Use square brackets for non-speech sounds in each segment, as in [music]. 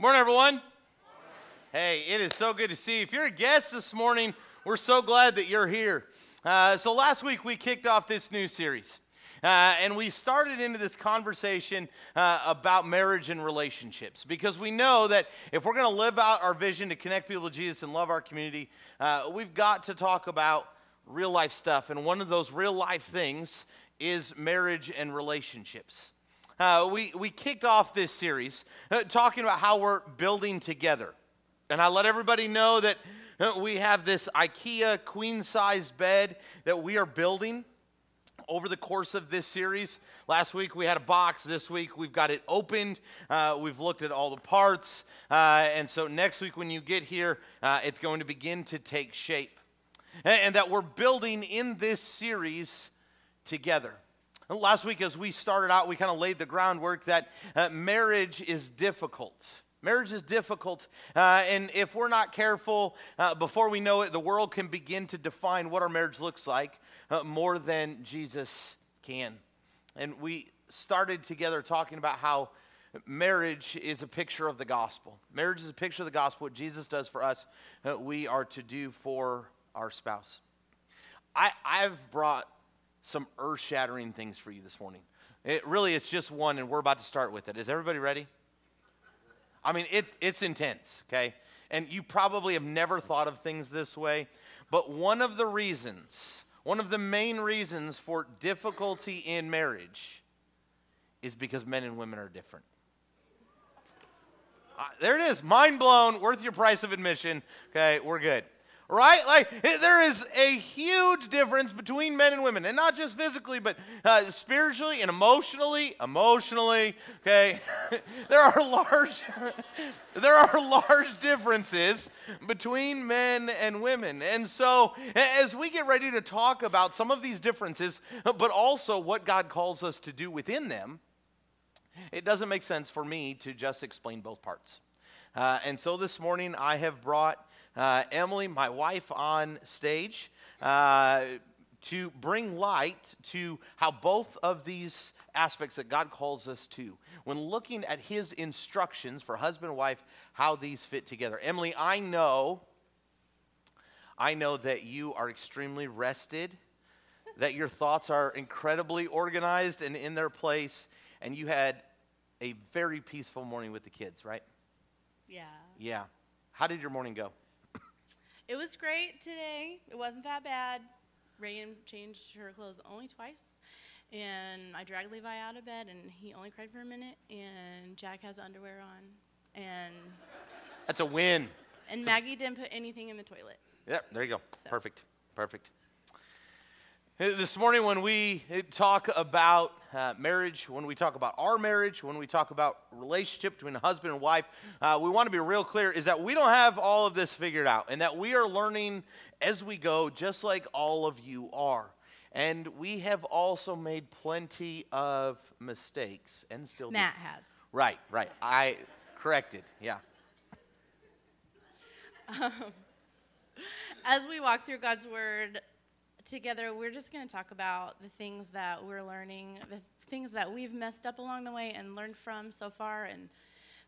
Morning, everyone. Hey, it is so good to see you. If you're a guest this morning, we're so glad that you're here. Uh, so, last week we kicked off this new series. Uh, and we started into this conversation uh, about marriage and relationships because we know that if we're going to live out our vision to connect people to Jesus and love our community, uh, we've got to talk about real life stuff. And one of those real life things is marriage and relationships. Uh, we, we kicked off this series uh, talking about how we're building together. And I let everybody know that uh, we have this IKEA queen size bed that we are building over the course of this series. Last week we had a box. This week we've got it opened. Uh, we've looked at all the parts. Uh, and so next week when you get here, uh, it's going to begin to take shape. And, and that we're building in this series together. Last week, as we started out, we kind of laid the groundwork that uh, marriage is difficult. Marriage is difficult, uh, and if we're not careful, uh, before we know it, the world can begin to define what our marriage looks like uh, more than Jesus can. And we started together talking about how marriage is a picture of the gospel. Marriage is a picture of the gospel. What Jesus does for us, uh, we are to do for our spouse. I, I've brought some earth shattering things for you this morning. It really, it's just one, and we're about to start with it. Is everybody ready? I mean, it's, it's intense, okay? And you probably have never thought of things this way, but one of the reasons, one of the main reasons for difficulty in marriage is because men and women are different. Uh, there it is, mind blown, worth your price of admission. Okay, we're good right? Like, there is a huge difference between men and women, and not just physically, but uh, spiritually and emotionally. Emotionally, okay? [laughs] there are large, [laughs] there are large differences between men and women, and so as we get ready to talk about some of these differences, but also what God calls us to do within them, it doesn't make sense for me to just explain both parts. Uh, and so this morning I have brought uh, Emily, my wife, on stage uh, to bring light to how both of these aspects that God calls us to, when looking at His instructions for husband and wife, how these fit together. Emily, I know, I know that you are extremely rested, that your thoughts are incredibly organized and in their place, and you had a very peaceful morning with the kids, right? Yeah. Yeah. How did your morning go? It was great today. It wasn't that bad. Reagan changed her clothes only twice. And I dragged Levi out of bed, and he only cried for a minute. And Jack has underwear on. And that's a win. And Maggie didn't put anything in the toilet. Yep, there you go. So. Perfect. Perfect. This morning, when we talk about uh, marriage, when we talk about our marriage, when we talk about relationship between a husband and wife, uh, we want to be real clear is that we don't have all of this figured out and that we are learning as we go, just like all of you are. And we have also made plenty of mistakes and still Matt do. has. Right, right. I corrected, yeah. [laughs] Um, as we walk through God's word, together, we're just going to talk about the things that we're learning, the things that we've messed up along the way and learned from so far. And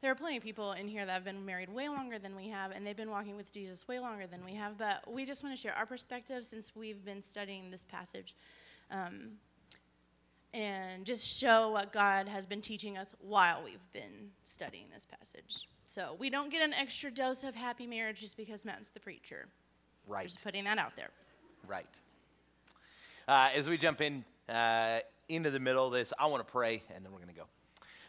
there are plenty of people in here that have been married way longer than we have, and they've been walking with Jesus way longer than we have. But we just want to share our perspective since we've been studying this passage. Um, and just show what God has been teaching us while we've been studying this passage. So we don't get an extra dose of happy marriage just because Matt's the preacher. Right. Just putting that out there. Right. Uh, as we jump in uh, into the middle of this, I want to pray and then we're going to go.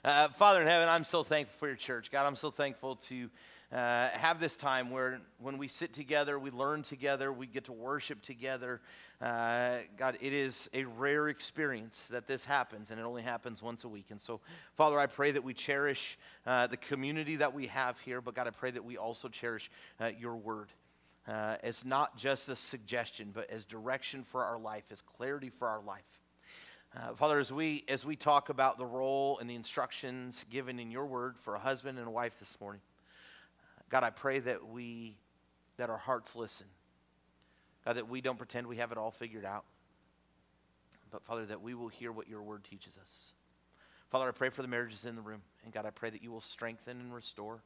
Uh, Father in heaven, I'm so thankful for your church. God, I'm so thankful to uh, have this time where when we sit together, we learn together, we get to worship together. Uh, God, it is a rare experience that this happens, and it only happens once a week. And so, Father, I pray that we cherish uh, the community that we have here, but God, I pray that we also cherish your word uh, as not just a suggestion, but as direction for our life, as clarity for our life. Uh, Father, as we, as we talk about the role and the instructions given in your word for a husband and a wife this morning, God, I pray that we, that our hearts listen. God, that we don't pretend we have it all figured out. But Father, that we will hear what your word teaches us. Father, I pray for the marriages in the room. And God, I pray that you will strengthen and restore.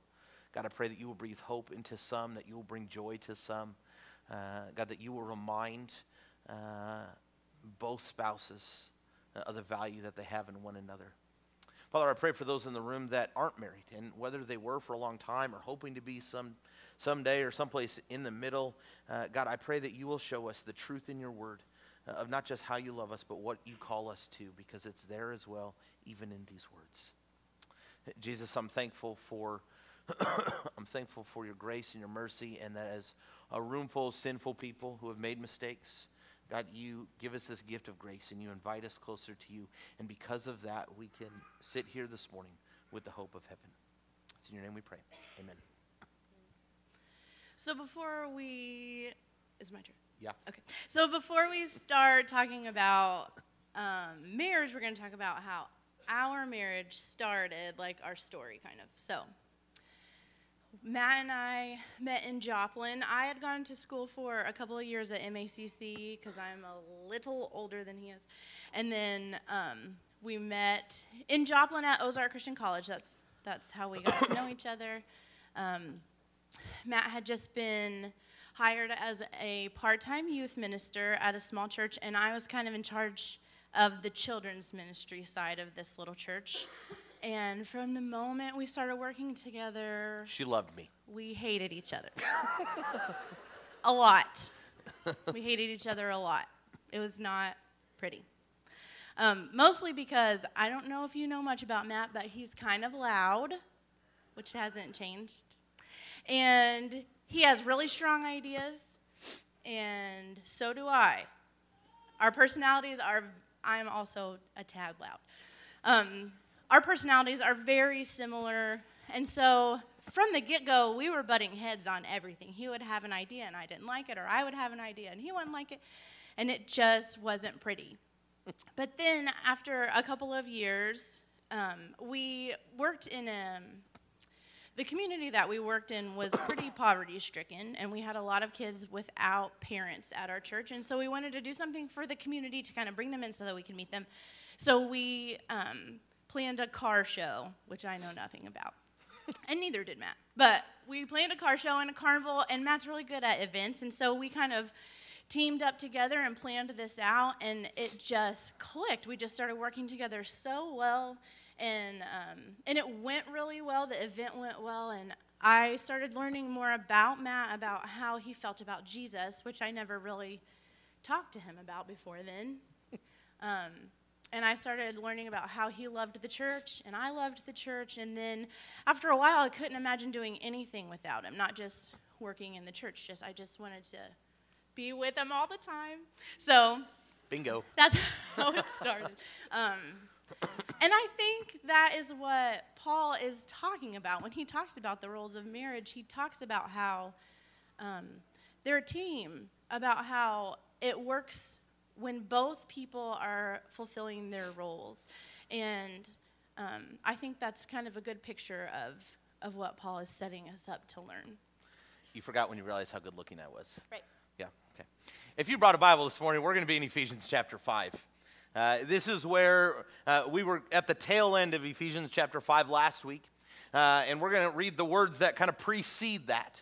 God, I pray that you will breathe hope into some, that you will bring joy to some. Uh, God, that you will remind uh, both spouses of the value that they have in one another. Father, I pray for those in the room that aren't married, and whether they were for a long time or hoping to be some someday or someplace in the middle, uh, God, I pray that you will show us the truth in your word uh, of not just how you love us, but what you call us to, because it's there as well, even in these words. Jesus, I'm thankful for [coughs] I'm thankful for your grace and your mercy, and that as a room full of sinful people who have made mistakes, God, you give us this gift of grace and you invite us closer to you. And because of that, we can sit here this morning with the hope of heaven. It's in your name we pray. Amen. So before we. Is my turn? Yeah. Okay. So before we start talking about um, marriage, we're going to talk about how our marriage started, like our story, kind of. So. Matt and I met in Joplin. I had gone to school for a couple of years at MACC because I'm a little older than he is. And then um, we met in Joplin at Ozark Christian College. That's, that's how we got to know each other. Um, Matt had just been hired as a part time youth minister at a small church, and I was kind of in charge of the children's ministry side of this little church. And from the moment we started working together, She loved me. we hated each other. [laughs] a lot. We hated each other a lot. It was not pretty. Um, mostly because I don't know if you know much about Matt, but he's kind of loud, which hasn't changed. And he has really strong ideas, and so do I. Our personalities are, I'm also a tad loud. Um, our personalities are very similar, and so from the get go, we were butting heads on everything. He would have an idea, and I didn't like it, or I would have an idea, and he wouldn't like it, and it just wasn't pretty. But then, after a couple of years, um, we worked in a the community that we worked in was [coughs] pretty poverty stricken, and we had a lot of kids without parents at our church. And so we wanted to do something for the community to kind of bring them in so that we can meet them. So we um, planned a car show, which I know nothing about. and neither did Matt. But we planned a car show and a carnival, and Matt's really good at events. And so we kind of teamed up together and planned this out, and it just clicked. We just started working together so well and um, and it went really well. The event went well, and I started learning more about Matt, about how he felt about Jesus, which I never really talked to him about before then. [laughs] Um, and I started learning about how he loved the church, and I loved the church. And then after a while, I couldn't imagine doing anything without him, not just working in the church. Just I just wanted to be with him all the time. So Bingo. that's [laughs] how it started. Um, and I think that is what Paul is talking about when he talks about the roles of marriage. He talks about how um, they're a team, about how it works when both people are fulfilling their roles. And um, I think that's kind of a good picture of, of what Paul is setting us up to learn. You forgot when you realized how good looking I was. Right. Yeah, okay. If you brought a Bible this morning, we're going to be in Ephesians chapter 5. Uh, this is where uh, we were at the tail end of Ephesians chapter 5 last week, uh, and we're going to read the words that kind of precede that.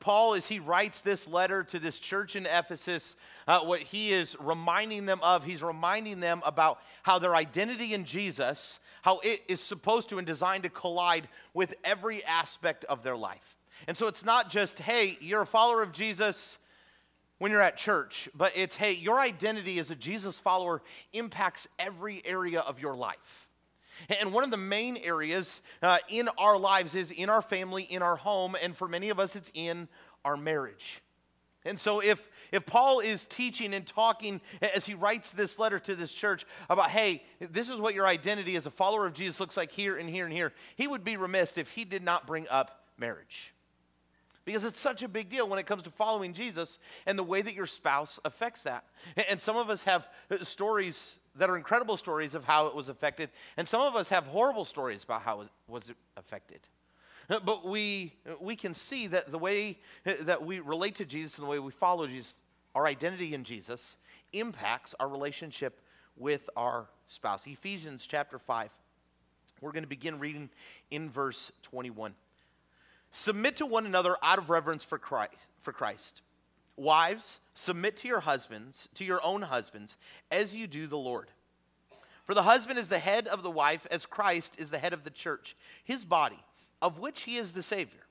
Paul, as he writes this letter to this church in Ephesus, uh, what he is reminding them of, he's reminding them about how their identity in Jesus, how it is supposed to and designed to collide with every aspect of their life. And so it's not just, hey, you're a follower of Jesus when you're at church, but it's hey, your identity as a Jesus follower impacts every area of your life. And one of the main areas uh, in our lives is in our family, in our home, and for many of us, it's in our marriage. And so, if, if Paul is teaching and talking as he writes this letter to this church about, hey, this is what your identity as a follower of Jesus looks like here and here and here, he would be remiss if he did not bring up marriage because it's such a big deal when it comes to following Jesus and the way that your spouse affects that. And some of us have uh, stories that are incredible stories of how it was affected, and some of us have horrible stories about how it was affected. Uh, but we, uh, we can see that the way that we relate to Jesus and the way we follow Jesus, our identity in Jesus, impacts our relationship with our spouse. Ephesians chapter 5. We're going to begin reading in verse 21. Submit to one another out of reverence for Christ. For Christ. Wives, submit to your husbands, to your own husbands, as you do the Lord. For the husband is the head of the wife, as Christ is the head of the church, his body, of which he is the Savior.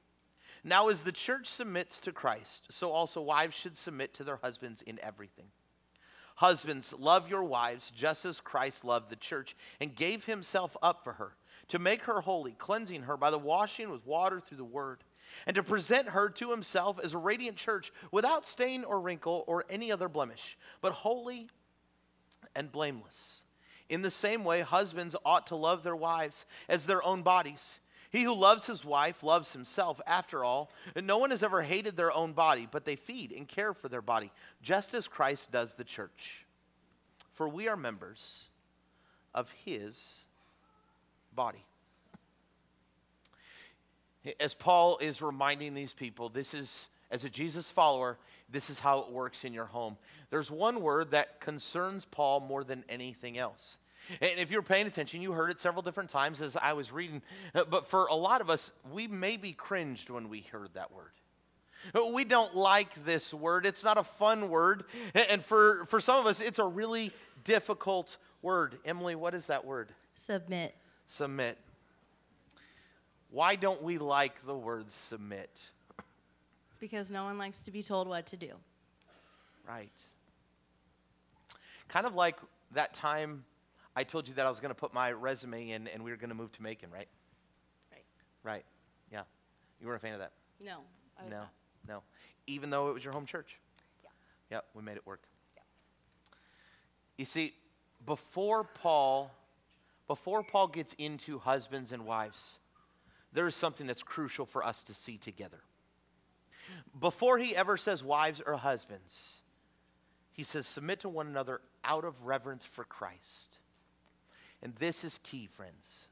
Now, as the church submits to Christ, so also wives should submit to their husbands in everything. Husbands, love your wives just as Christ loved the church and gave himself up for her to make her holy, cleansing her by the washing with water through the word, and to present her to himself as a radiant church without stain or wrinkle or any other blemish, but holy and blameless. In the same way, husbands ought to love their wives as their own bodies. He who loves his wife loves himself. After all, no one has ever hated their own body, but they feed and care for their body, just as Christ does the church. For we are members of his body. As Paul is reminding these people, this is, as a Jesus follower, this is how it works in your home. There's one word that concerns Paul more than anything else. And if you're paying attention, you heard it several different times as I was reading. Uh, but for a lot of us, we maybe cringed when we heard that word. Uh, we don't like this word. It's not a fun word. And for, for some of us, it's a really difficult word. Emily, what is that word? Submit. Submit. Why don't we like the word submit? Because no one likes to be told what to do. Right. Kind of like that time I told you that I was going to put my resume in and we were going to move to Macon, right? Right. Right. Yeah. You weren't a fan of that? No. no. Not. No. Even though it was your home church? Yeah. Yep, we made it work. Yeah. You see, before Paul before Paul gets into husbands and wives, there is something that's crucial for us to see together. Before he ever says wives or husbands, he says submit to one another out of reverence for Christ. And this is key, friends.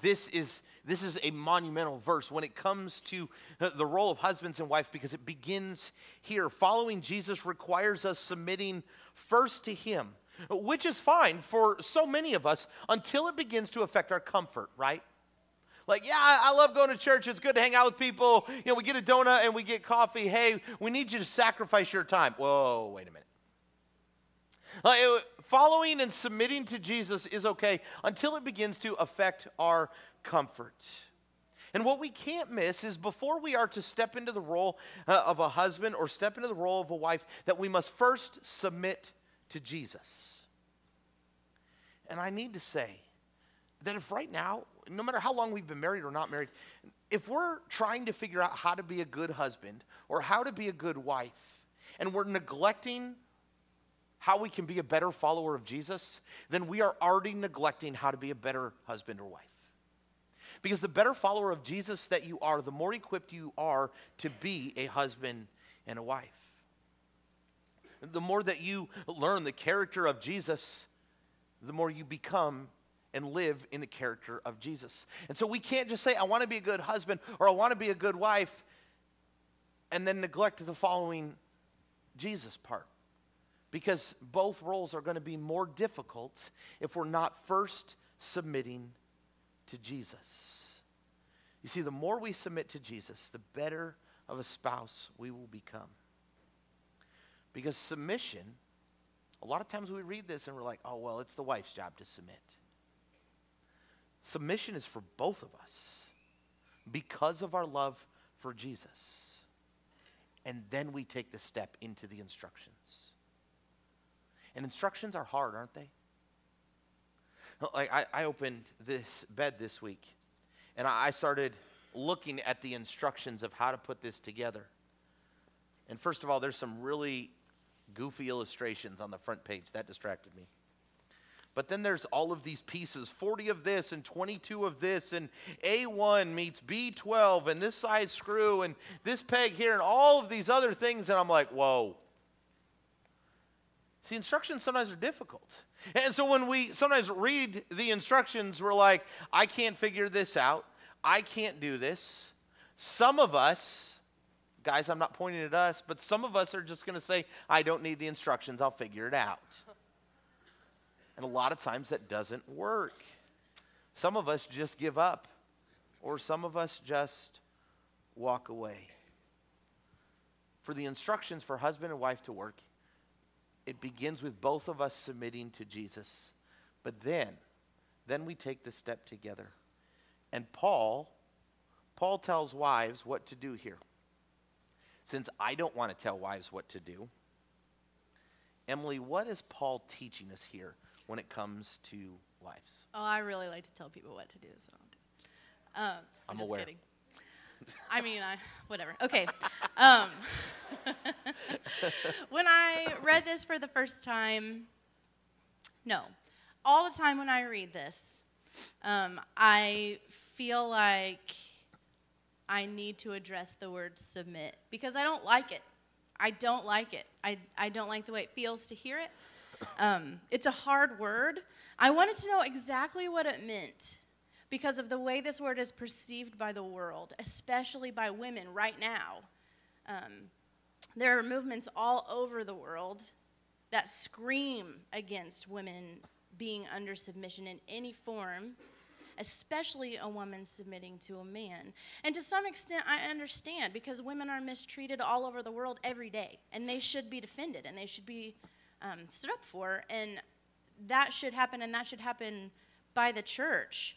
This is, this is a monumental verse when it comes to the role of husbands and wife because it begins here. Following Jesus requires us submitting first to Him, which is fine for so many of us until it begins to affect our comfort, right? Like, yeah, I love going to church. It's good to hang out with people. You know, we get a donut and we get coffee. Hey, we need you to sacrifice your time. Whoa, wait a minute. Like, following and submitting to Jesus is okay until it begins to affect our comfort. And what we can't miss is before we are to step into the role uh, of a husband or step into the role of a wife, that we must first submit to Jesus. And I need to say that if right now, no matter how long we've been married or not married, if we're trying to figure out how to be a good husband or how to be a good wife, and we're neglecting how we can be a better follower of Jesus, then we are already neglecting how to be a better husband or wife. Because the better follower of Jesus that you are, the more equipped you are to be a husband and a wife. The more that you learn the character of Jesus, the more you become and live in the character of Jesus. And so we can't just say, I want to be a good husband or I want to be a good wife, and then neglect the following Jesus part because both roles are going to be more difficult if we're not first submitting to Jesus. You see, the more we submit to Jesus, the better of a spouse we will become. Because submission, a lot of times we read this and we're like, oh, well, it's the wife's job to submit. Submission is for both of us because of our love for Jesus. And then we take the step into the instructions. And instructions are hard, aren't they? Like I, I opened this bed this week and I started looking at the instructions of how to put this together. And first of all, there's some really goofy illustrations on the front page. That distracted me. But then there's all of these pieces 40 of this and 22 of this, and A1 meets B12, and this size screw, and this peg here, and all of these other things. And I'm like, whoa. See, instructions sometimes are difficult. And so when we sometimes read the instructions, we're like, I can't figure this out. I can't do this. Some of us, guys, I'm not pointing at us, but some of us are just going to say, I don't need the instructions, I'll figure it out. And a lot of times that doesn't work. Some of us just give up, or some of us just walk away. For the instructions for husband and wife to work, it begins with both of us submitting to Jesus. But then, then we take the step together. And Paul, Paul tells wives what to do here. Since I don't want to tell wives what to do, Emily, what is Paul teaching us here when it comes to wives? Oh, I really like to tell people what to do, so um, I'm, I'm just aware. kidding. [laughs] I mean, I whatever. Okay. Um, [laughs] when I read this for the first time, no, all the time when I read this, um, I feel like I need to address the word submit because I don't like it. I don't like it. I, I don't like the way it feels to hear it. Um, it's a hard word. I wanted to know exactly what it meant because of the way this word is perceived by the world, especially by women right now. Um, there are movements all over the world that scream against women being under submission in any form, especially a woman submitting to a man. And to some extent, I understand because women are mistreated all over the world every day, and they should be defended and they should be um, stood up for. And that should happen, and that should happen by the church.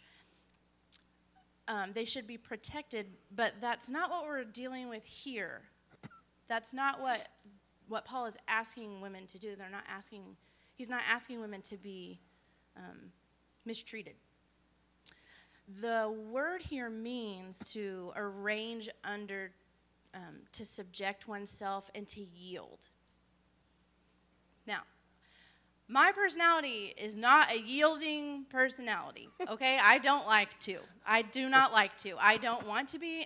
Um, they should be protected, but that's not what we're dealing with here. That's not what what Paul is asking women to do. They're not asking. He's not asking women to be um, mistreated. The word here means to arrange under, um, to subject oneself and to yield. Now, my personality is not a yielding personality, [laughs] okay? I don't like to. I do not like to. I don't want to be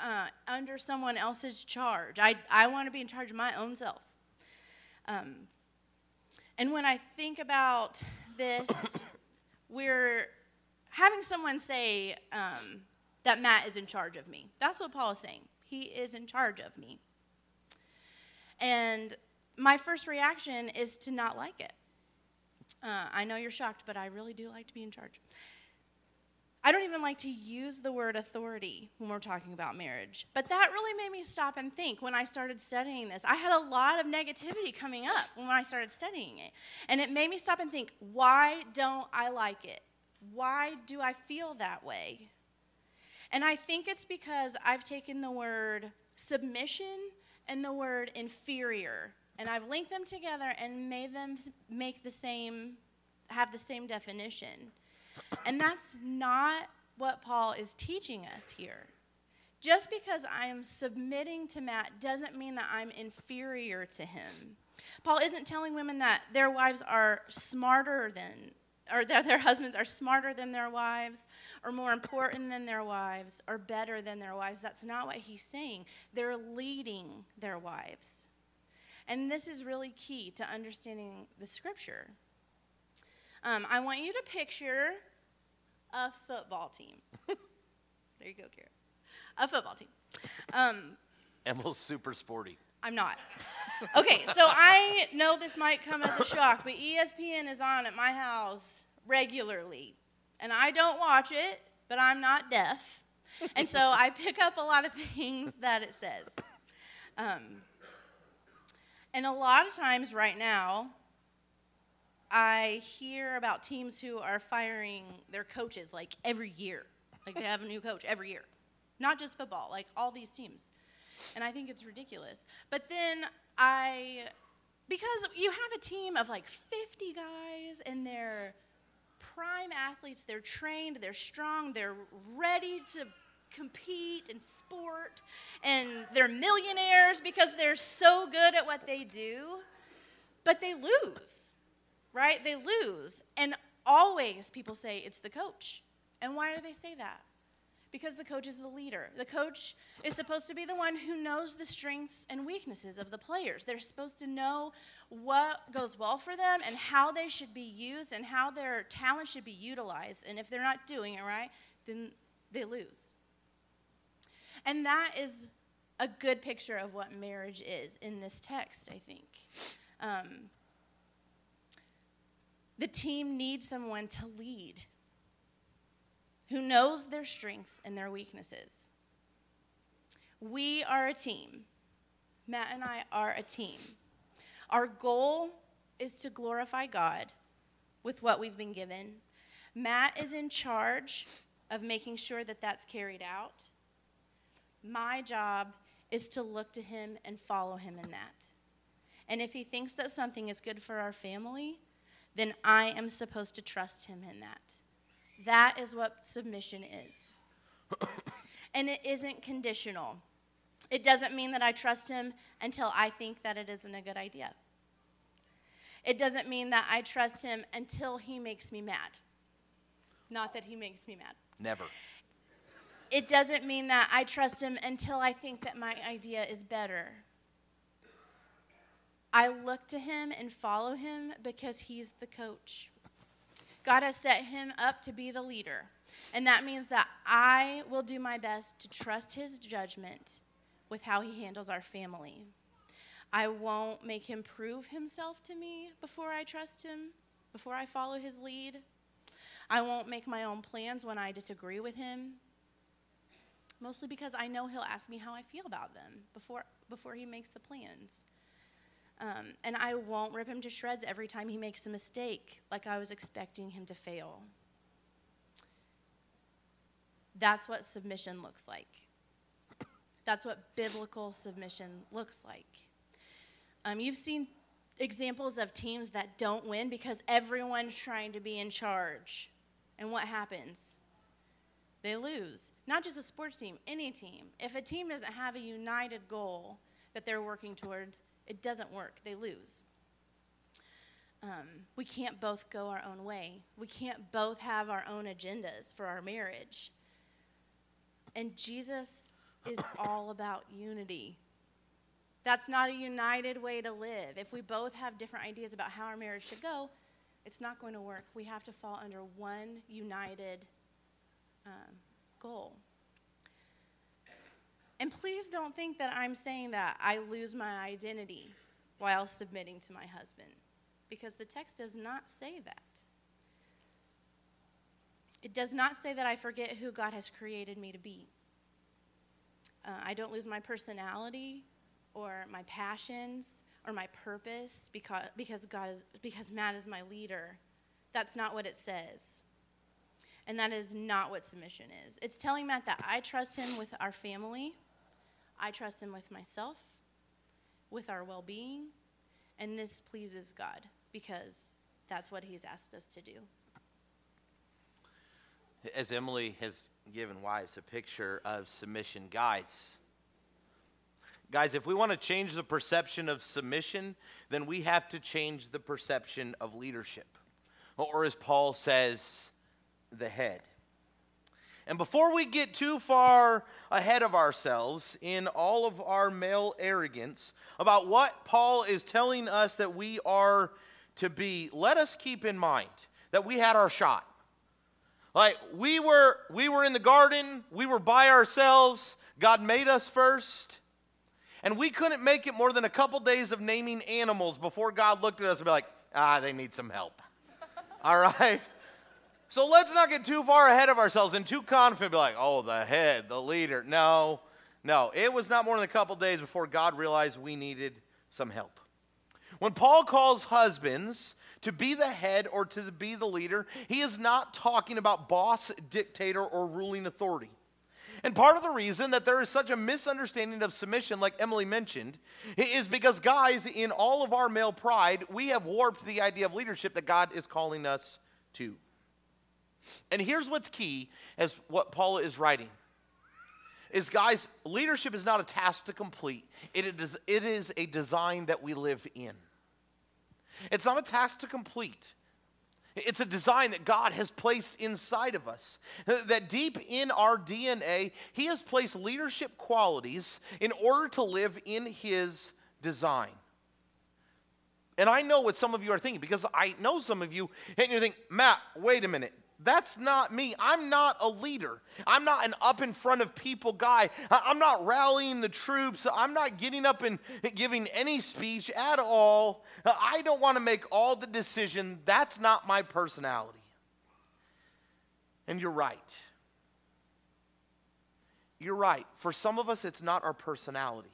uh, under someone else's charge. I, I want to be in charge of my own self. Um, and when I think about this, [coughs] we're having someone say um, that Matt is in charge of me. That's what Paul is saying. He is in charge of me. And my first reaction is to not like it. Uh, I know you're shocked, but I really do like to be in charge. I don't even like to use the word authority when we're talking about marriage. But that really made me stop and think when I started studying this. I had a lot of negativity coming up when I started studying it. And it made me stop and think, why don't I like it? Why do I feel that way? And I think it's because I've taken the word submission and the word inferior and I've linked them together and made them make the same have the same definition. And that's not what Paul is teaching us here. Just because I am submitting to Matt doesn't mean that I'm inferior to him. Paul isn't telling women that their wives are smarter than, or that their husbands are smarter than their wives, or more important than their wives, or better than their wives. That's not what he's saying. They're leading their wives. And this is really key to understanding the scripture. Um, I want you to picture a football team. [laughs] there you go, Kara. A football team. Um, Emily's super sporty. I'm not. Okay, so I know this might come as a shock, but ESPN is on at my house regularly. And I don't watch it, but I'm not deaf. And so I pick up a lot of things that it says. Um, and a lot of times right now, I hear about teams who are firing their coaches like every year. Like they have a new coach every year. Not just football, like all these teams. And I think it's ridiculous. But then I, because you have a team of like 50 guys and they're prime athletes, they're trained, they're strong, they're ready to compete in sport, and they're millionaires because they're so good at what they do, but they lose, right? They lose. And always people say it's the coach. And why do they say that? Because the coach is the leader. The coach is supposed to be the one who knows the strengths and weaknesses of the players. They're supposed to know what goes well for them and how they should be used and how their talent should be utilized. And if they're not doing it right, then they lose. And that is a good picture of what marriage is in this text, I think. Um, the team needs someone to lead who knows their strengths and their weaknesses. We are a team. Matt and I are a team. Our goal is to glorify God with what we've been given. Matt is in charge of making sure that that's carried out. My job is to look to him and follow him in that. And if he thinks that something is good for our family, then I am supposed to trust him in that. That is what submission is. [coughs] and it isn't conditional. It doesn't mean that I trust him until I think that it isn't a good idea. It doesn't mean that I trust him until he makes me mad. Not that he makes me mad. Never. It doesn't mean that I trust him until I think that my idea is better. I look to him and follow him because he's the coach. God has set him up to be the leader. And that means that I will do my best to trust his judgment with how he handles our family. I won't make him prove himself to me before I trust him, before I follow his lead. I won't make my own plans when I disagree with him, mostly because I know he'll ask me how I feel about them before, before he makes the plans. Um, and I won't rip him to shreds every time he makes a mistake, like I was expecting him to fail. That's what submission looks like. That's what biblical submission looks like. Um, you've seen examples of teams that don't win because everyone's trying to be in charge. And what happens? They lose. Not just a sports team, any team. If a team doesn't have a united goal that they're working towards, it doesn't work. They lose. Um, we can't both go our own way. We can't both have our own agendas for our marriage. And Jesus is [coughs] all about unity. That's not a united way to live. If we both have different ideas about how our marriage should go, it's not going to work. We have to fall under one united um, goal. And please don't think that I'm saying that I lose my identity while submitting to my husband, because the text does not say that. It does not say that I forget who God has created me to be. Uh, I don't lose my personality or my passions or my purpose because, because, God is, because Matt is my leader. That's not what it says. And that is not what submission is. It's telling Matt that I trust him with our family I trust Him with myself, with our well being, and this pleases God because that's what He's asked us to do. As Emily has given wives a picture of submission, guys, guys, if we want to change the perception of submission, then we have to change the perception of leadership. Or as Paul says, the head. And before we get too far ahead of ourselves in all of our male arrogance about what Paul is telling us that we are to be, let us keep in mind that we had our shot. Like we were we were in the garden, we were by ourselves, God made us first. And we couldn't make it more than a couple days of naming animals before God looked at us and be like, ah, they need some help. [laughs] All right? So let's not get too far ahead of ourselves and too confident, be like, oh, the head, the leader. No, no. It was not more than a couple days before God realized we needed some help. When Paul calls husbands to be the head or to be the leader, he is not talking about boss, dictator, or ruling authority. And part of the reason that there is such a misunderstanding of submission, like Emily mentioned, is because, guys, in all of our male pride, we have warped the idea of leadership that God is calling us to. And here's what's key as what Paul is writing is guys, leadership is not a task to complete. It is, it is a design that we live in. It's not a task to complete. It's a design that God has placed inside of us. That deep in our DNA, He has placed leadership qualities in order to live in His design. And I know what some of you are thinking because I know some of you, and you think, Matt, wait a minute. That's not me. I'm not a leader. I'm not an up in front of people guy. I'm not rallying the troops. I'm not getting up and giving any speech at all. Uh, I don't want to make all the decision. That's not my personality. And you're right. you're right. For some of us, it's not our personality.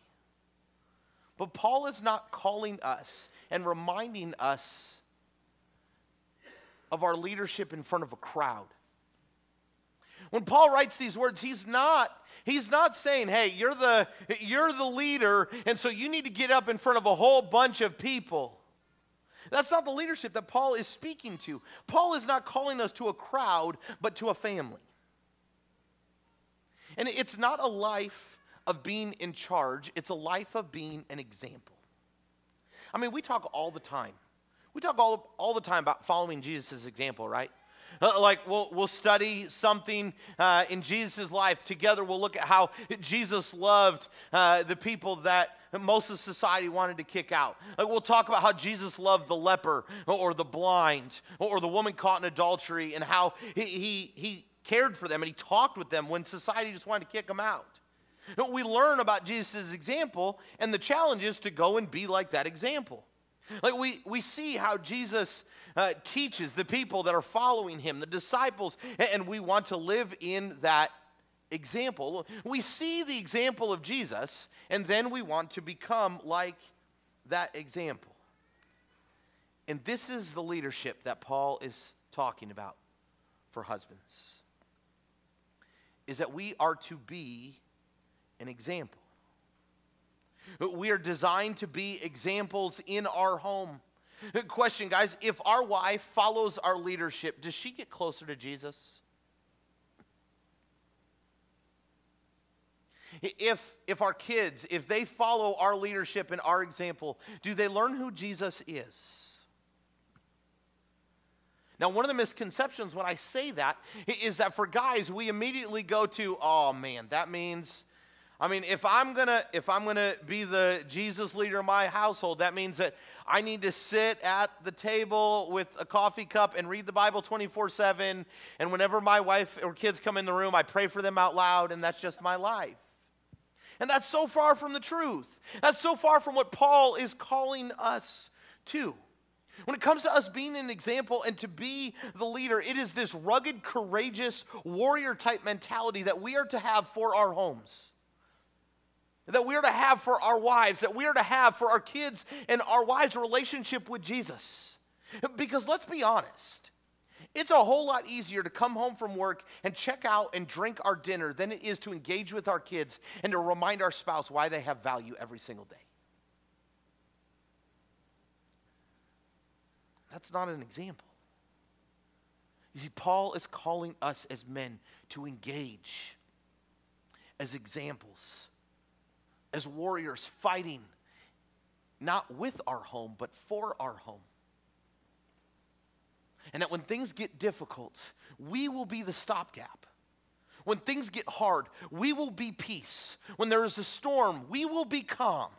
But Paul is not calling us and reminding us of our leadership in front of a crowd. When Paul writes these words, he's not he's not saying, "Hey, you're the you're the leader and so you need to get up in front of a whole bunch of people." That's not the leadership that Paul is speaking to. Paul is not calling us to a crowd, but to a family. And it's not a life of being in charge, it's a life of being an example. I mean, we talk all the time. We talk all, all the time about following Jesus' example, right? Uh, like we'll, we'll study something uh, in Jesus' life together. We'll look at how Jesus loved uh, the people that most of society wanted to kick out. Like we'll talk about how Jesus loved the leper or the blind or the woman caught in adultery and how he, he, he cared for them and he talked with them when society just wanted to kick them out. We learn about Jesus' example, and the challenge is to go and be like that example. Like we, we see how Jesus uh, teaches the people that are following him, the disciples, and we want to live in that example. We see the example of Jesus, and then we want to become like that example. And this is the leadership that Paul is talking about for husbands. Is that we are to be an example. We are designed to be examples in our home. Question, guys if our wife follows our leadership, does she get closer to Jesus? If, if our kids, if they follow our leadership and our example, do they learn who Jesus is? Now, one of the misconceptions when I say that is that for guys, we immediately go to, oh man, that means I mean, if I'm gonna if I'm gonna be the Jesus leader of my household, that means that I need to sit at the table with a coffee cup and read the Bible 24/7. And whenever my wife or kids come in the room, I pray for them out loud, and that's just my life. And that's so far from the truth. That's so far from what Paul is calling us to. When it comes to us being an example and to be the leader, it is this rugged, courageous, warrior type mentality that we are to have for our homes that we are to have for our wives, that we are to have for our kids and our wives' relationship with Jesus. Because let's be honest, it's a whole lot easier to come home from work and check out and drink our dinner than it is to engage with our kids and to remind our spouse why they have value every single day. That's not an example. You see, Paul is calling us as men to engage as examples as warriors fighting not with our home, but for our home. And that when things get difficult, we will be the stopgap. When things get hard, we will be peace. When there is a storm, we will be calm.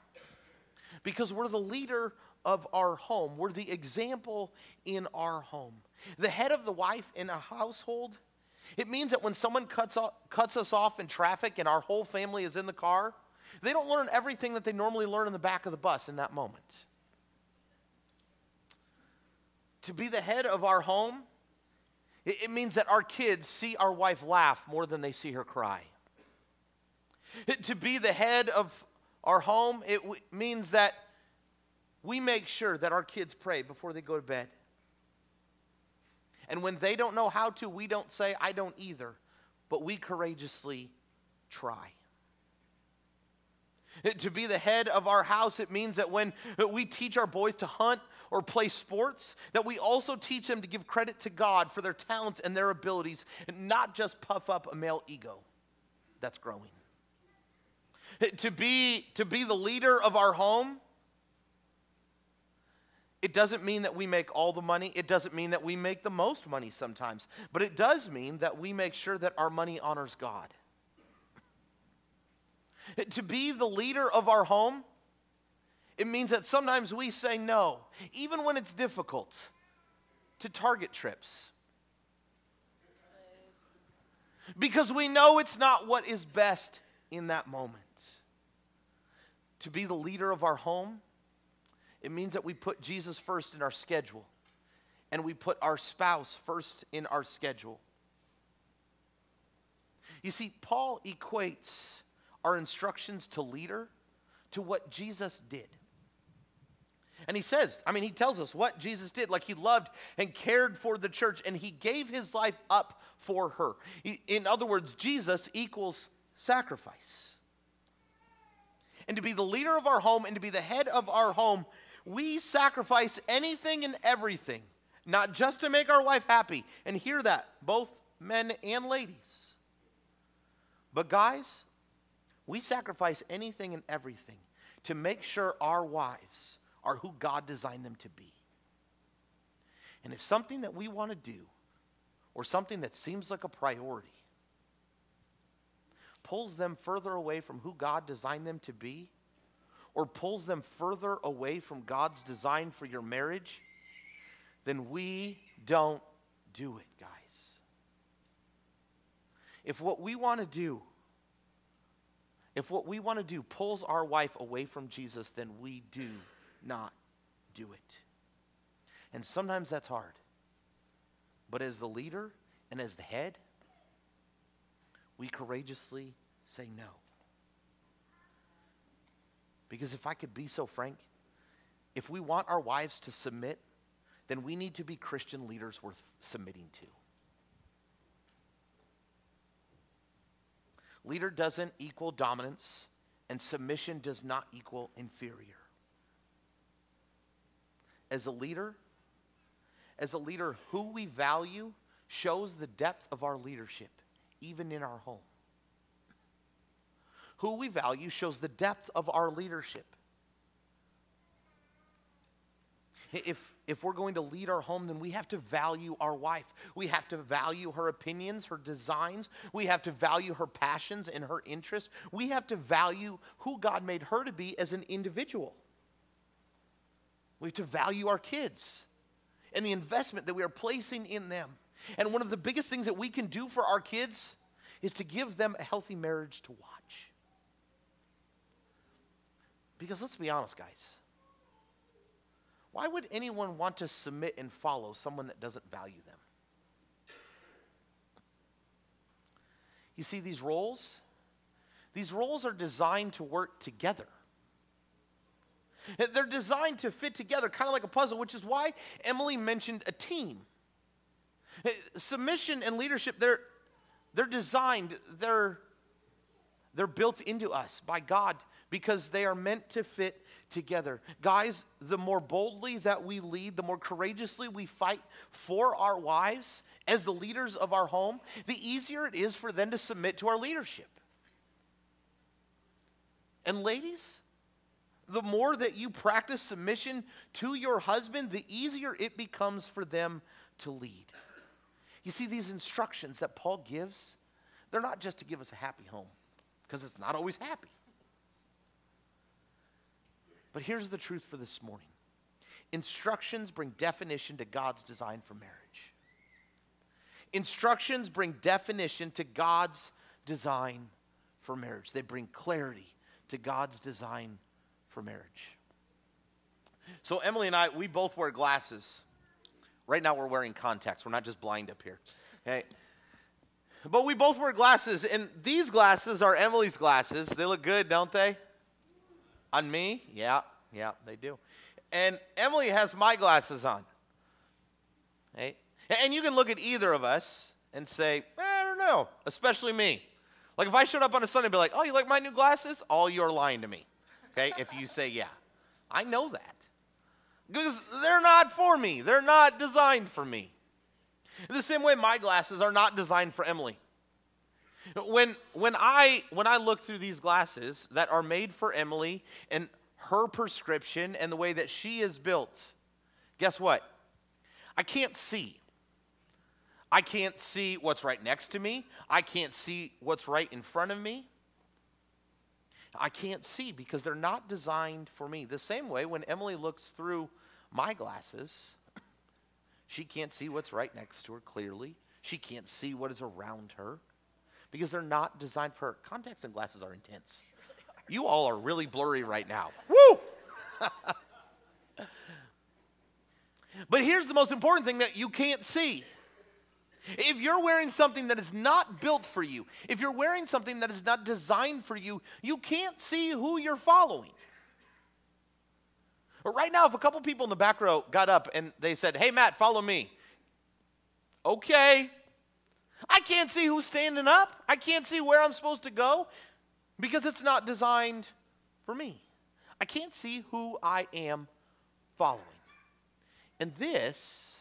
Because we're the leader of our home, we're the example in our home. The head of the wife in a household, it means that when someone cuts, off, cuts us off in traffic and our whole family is in the car, they don't learn everything that they normally learn in the back of the bus in that moment. To be the head of our home, it, it means that our kids see our wife laugh more than they see her cry. It, to be the head of our home, it means that we make sure that our kids pray before they go to bed. And when they don't know how to, we don't say, I don't either, but we courageously try. To be the head of our house, it means that when we teach our boys to hunt or play sports, that we also teach them to give credit to God for their talents and their abilities, and not just puff up a male ego that's growing. To be, to be the leader of our home, it doesn't mean that we make all the money. It doesn't mean that we make the most money sometimes. But it does mean that we make sure that our money honors God. To be the leader of our home, it means that sometimes we say no, even when it's difficult, to target trips. Because we know it's not what is best in that moment. To be the leader of our home, it means that we put Jesus first in our schedule and we put our spouse first in our schedule. You see, Paul equates our instructions to leader to what Jesus did. And he says, I mean, he tells us what Jesus did. Like he loved and cared for the church and he gave his life up for her. In other words, Jesus equals sacrifice. And to be the leader of our home and to be the head of our home, we sacrifice anything and everything, not just to make our wife happy. And hear that, both men and ladies. But guys, we sacrifice anything and everything to make sure our wives are who God designed them to be. And if something that we want to do or something that seems like a priority pulls them further away from who God designed them to be or pulls them further away from God's design for your marriage, then we don't do it, guys. If what we want to do if what we want to do pulls our wife away from Jesus, then we do not do it. And sometimes that's hard. But as the leader and as the head, we courageously say no. Because if I could be so frank, if we want our wives to submit, then we need to be Christian leaders worth submitting to. Leader doesn't equal dominance, and submission does not equal inferior as a leader, as a leader, who we value shows the depth of our leadership, even in our home. Who we value shows the depth of our leadership. If, if we're going to lead our home, then we have to value our wife. We have to value her opinions, her designs. We have to value her passions and her interests. We have to value who God made her to be as an individual. We have to value our kids and the investment that we are placing in them. And one of the biggest things that we can do for our kids is to give them a healthy marriage to watch. Because let's be honest, guys. Why would anyone want to submit and follow someone that doesn't value them? You see, these roles, these roles are designed to work together. They're designed to fit together, kind of like a puzzle, which is why Emily mentioned a team. Submission and leadership, they're, they're designed, they're, they're built into us by God because they are meant to fit together. Guys, the more boldly that we lead, the more courageously we fight for our wives as the leaders of our home, the easier it is for them to submit to our leadership. And ladies, the more that you practice submission to your husband, the easier it becomes for them to lead. You see, these instructions that Paul gives, they're not just to give us a happy home, because it's not always happy. But here's the truth for this morning instructions bring definition to God's design for marriage. Instructions bring definition to God's design for marriage, they bring clarity to God's design for marriage. So, Emily and I, we both wear glasses. Right now, we're wearing contacts. We're not just blind up here. Okay? But we both wear glasses, and these glasses are Emily's glasses. They look good, don't they? On me? Yeah, yeah, they do. And Emily has my glasses on. Hey? And you can look at either of us and say, eh, I don't know, especially me. Like if I showed up on a Sunday and be like, oh, you like my new glasses? All you're lying to me okay, if you say yeah. I know that. Because they're not for me, they're not designed for me. The same way, my glasses are not designed for Emily. When, when, I, when I look through these glasses that are made for Emily and her prescription and the way that she is built, guess what? I can't see. I can't see what's right next to me. I can't see what's right in front of me. I can't see because they're not designed for me. The same way when Emily looks through my glasses, [clears throat] she can't see what's right next to her clearly. She can't see what is around her because they're not designed for her. Contacts and glasses are intense. You all are really blurry right now. Woo! [laughs] but here's the most important thing that you can't see If you're wearing something that is not built for you, if you're wearing something that is not designed for you, you can't see who you're following. But right now, if a couple people in the back row got up and they said, Hey, Matt, follow me. Okay. I can't see who's standing up. I can't see where I'm supposed to go because it's not designed for me. I can't see who I am following. And this,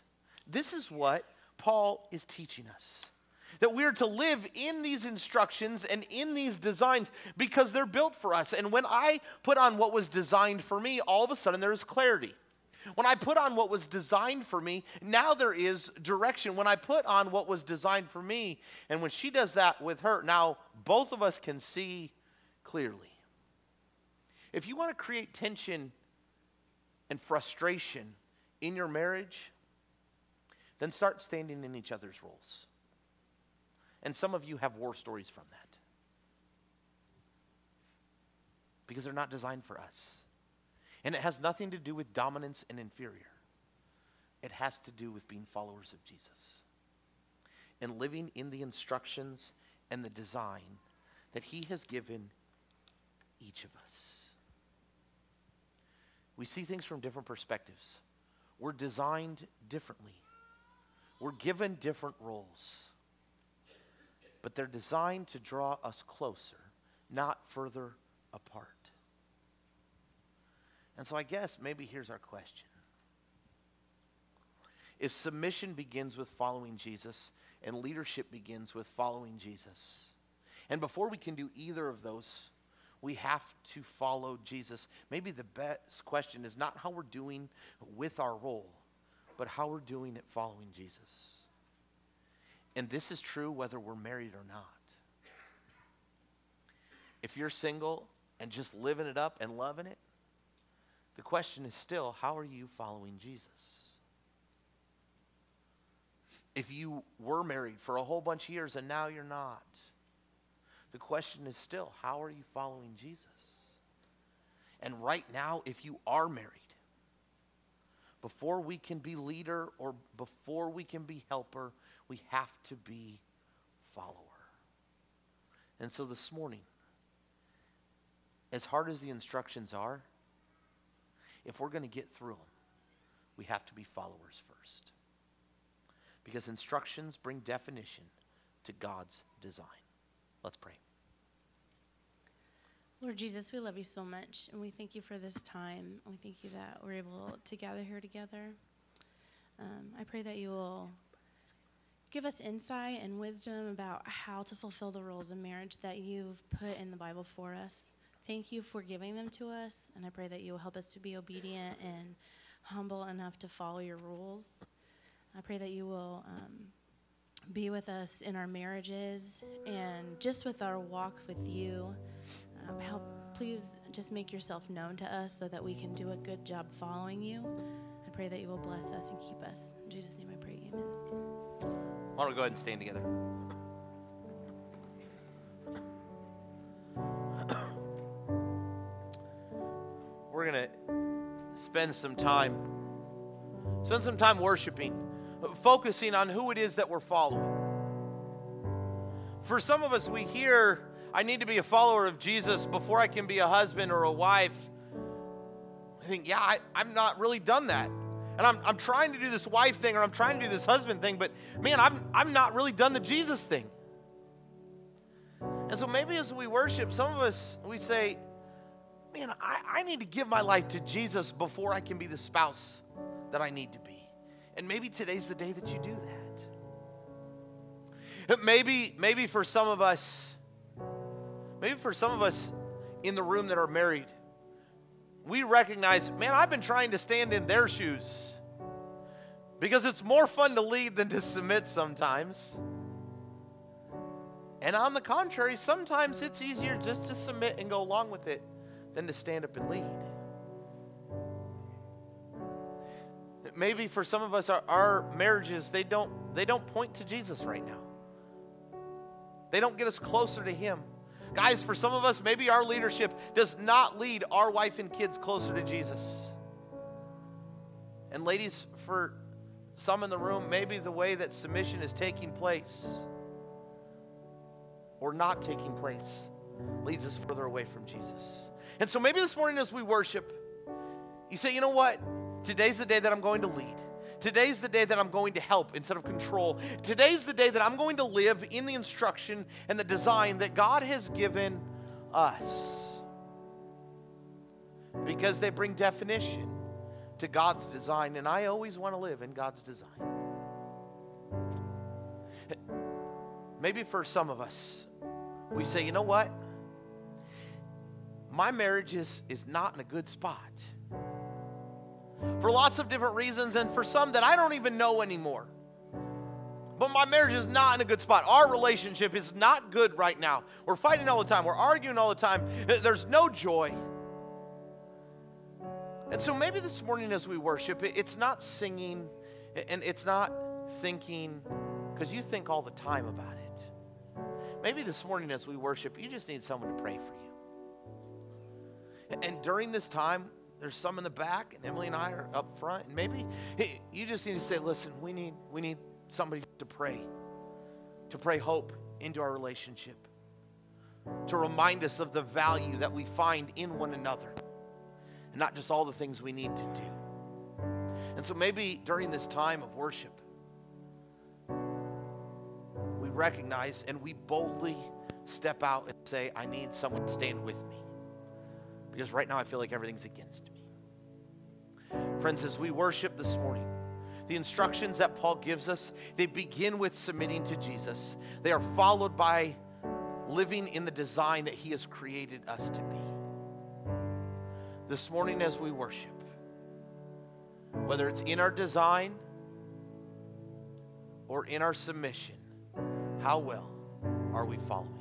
this is what Paul is teaching us. That we're to live in these instructions and in these designs because they're built for us. And when I put on what was designed for me, all of a sudden there is clarity. When I put on what was designed for me, now there is direction. When I put on what was designed for me, and when she does that with her, now both of us can see clearly. If you want to create tension and frustration in your marriage, then start standing in each other's roles. And some of you have war stories from that. Because they're not designed for us. And it has nothing to do with dominance and inferior. It has to do with being followers of Jesus and living in the instructions and the design that He has given each of us. We see things from different perspectives. We're designed differently. We're given different roles. But they're designed to draw us closer, not further apart. And so I guess maybe here's our question. If submission begins with following Jesus and leadership begins with following Jesus, and before we can do either of those, we have to follow Jesus. Maybe the best question is not how we're doing with our role, but how we're doing it following Jesus. And this is true whether we're married or not. If you're single and just living it up and loving it, the question is still how are you following Jesus? If you were married for a whole bunch of years and now you're not, the question is still, how are you following Jesus? And right now, if you are married, before we can be leader or before we can be helper, we have to be follower. And so this morning, as hard as the instructions are, if we're going to get through them, we have to be followers first. Because instructions bring definition to God's design. Let's pray. Lord Jesus, we love you so much, and we thank you for this time. We thank you that we're able to gather here together. Um, I pray that you will give us insight and wisdom about how to fulfill the roles of marriage that you've put in the Bible for us. Thank you for giving them to us, and I pray that you will help us to be obedient and humble enough to follow your rules. I pray that you will um, be with us in our marriages and just with our walk with you. Just make yourself known to us so that we can do a good job following you. I pray that you will bless us and keep us. In Jesus' name I pray, amen. Why don't we go ahead and stand together? [coughs] We're going to spend some time, spend some time worshiping, focusing on who it is that we're following. For some of us, we hear, I need to be a follower of Jesus before I can be a husband or a wife. I think, yeah, I, I've not really done that. And I'm, I'm trying to do this wife thing or I'm trying to do this husband thing, but man, I've, I've not really done the Jesus thing. And so maybe as we worship, some of us, we say, man, I, I need to give my life to Jesus before I can be the spouse that I need to be. And maybe today's the day that you do that. Maybe, maybe for some of us, maybe for some of us in the room that are married, we recognize, man, I've been trying to stand in their shoes because it's more fun to lead than to submit sometimes. And on the contrary, sometimes it's easier just to submit and go along with it than to stand up and lead. Maybe for some of us, our, our marriages, they don't, they don't point to Jesus right now. They don't get us closer to Him. Guys, for some of us, maybe our leadership does not lead our wife and kids closer to Jesus. And ladies, for some in the room, maybe the way that submission is taking place or not taking place leads us further away from Jesus. And so maybe this morning as we worship, you say, you know what? Today's the day that I'm going to lead. Today's the day that I'm going to help instead of control. Today's the day that I'm going to live in the instruction and the design that God has given us. Because they bring definition to God's design, and I always want to live in God's design. Maybe for some of us, we say, you know what? My marriage is, is not in a good spot for lots of different reasons, and for some that I don't even know anymore. But my marriage is not in a good spot. Our relationship is not good right now. We're fighting all the time, we're arguing all the time. There's no joy. And so maybe this morning as we worship, it's not singing and it's not thinking, because you think all the time about it. Maybe this morning as we worship, you just need someone to pray for you. And during this time, there's some in the back, and Emily and I are up front. And maybe you just need to say, listen, we need, we need somebody to pray, to pray hope into our relationship, to remind us of the value that we find in one another, and not just all the things we need to do. And so maybe during this time of worship, we recognize and we boldly step out and say, I need someone to stand with me. Because right now I feel like everything's against me. Friends, as we worship this morning, the instructions that Paul gives us, they begin with submitting to Jesus. They are followed by living in the design that he has created us to be. This morning as we worship, whether it's in our design or in our submission, how well are we following?